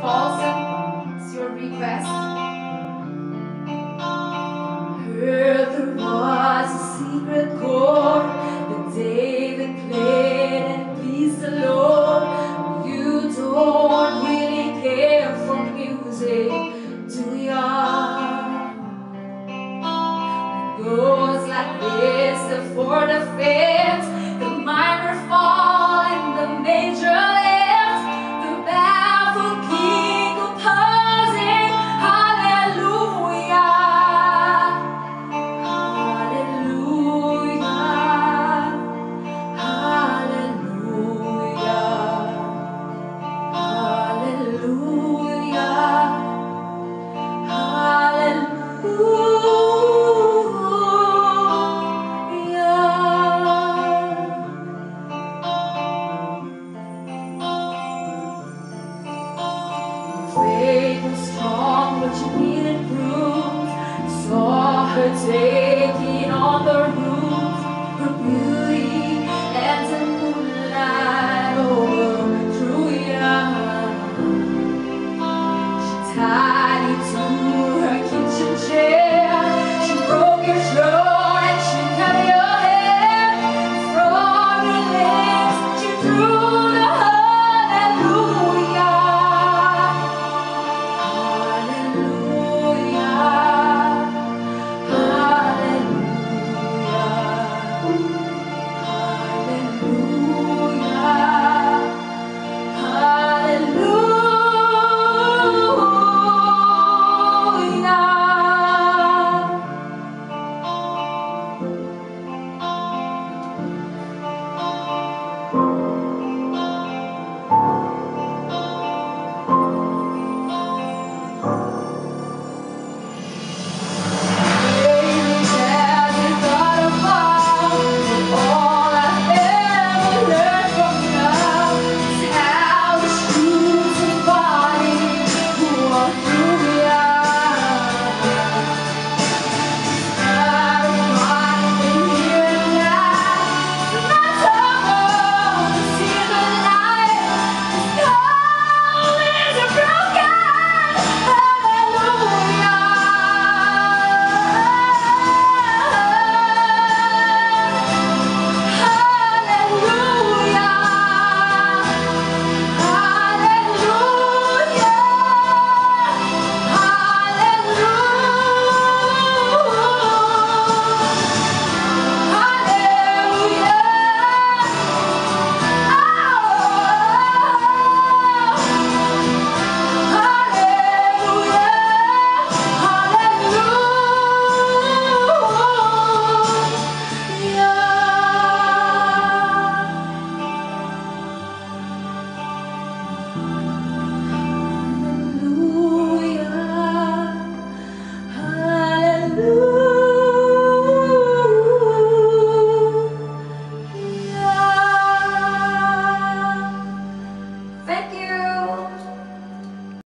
Paulson. You needed proof. Saw her take.